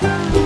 Brother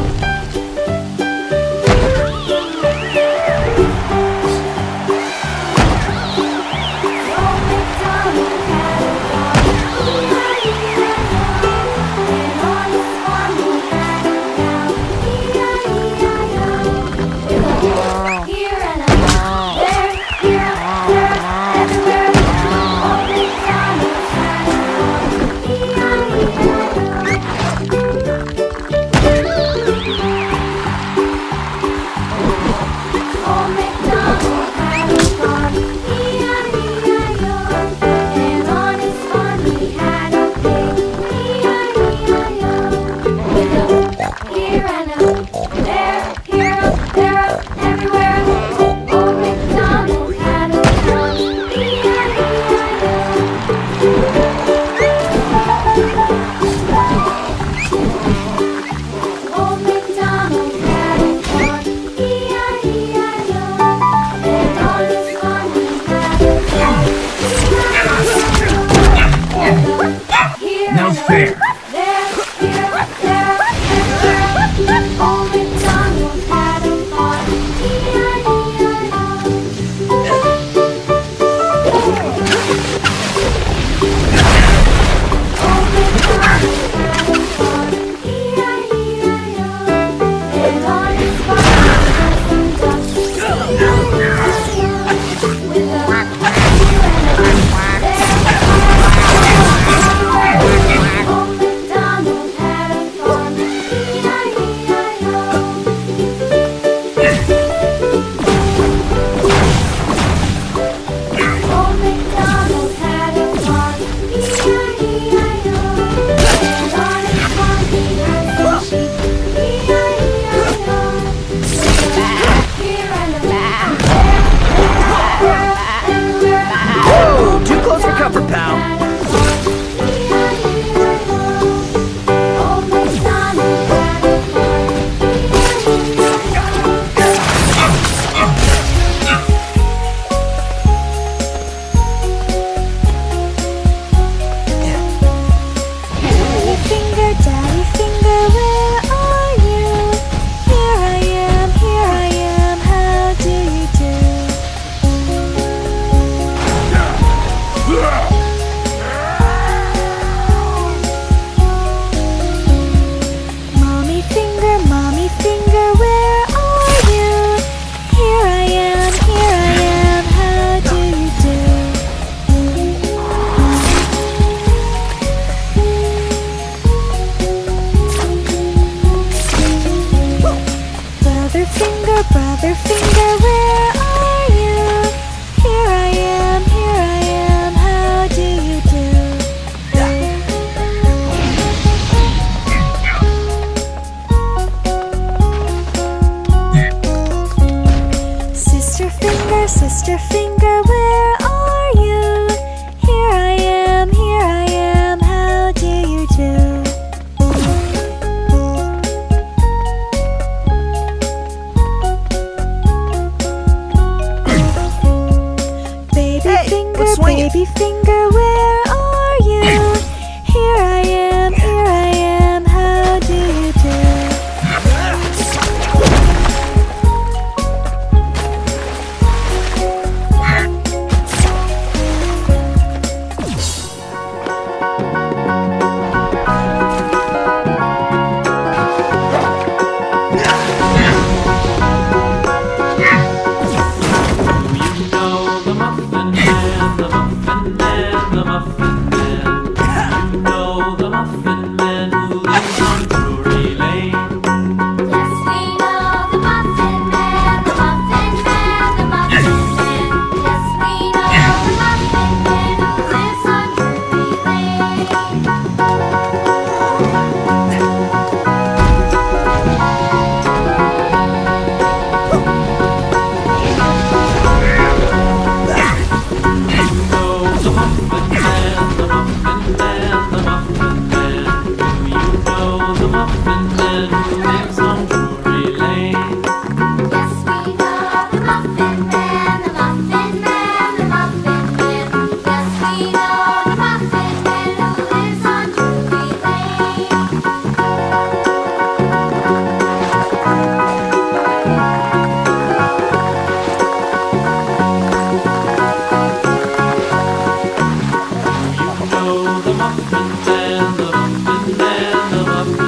them up.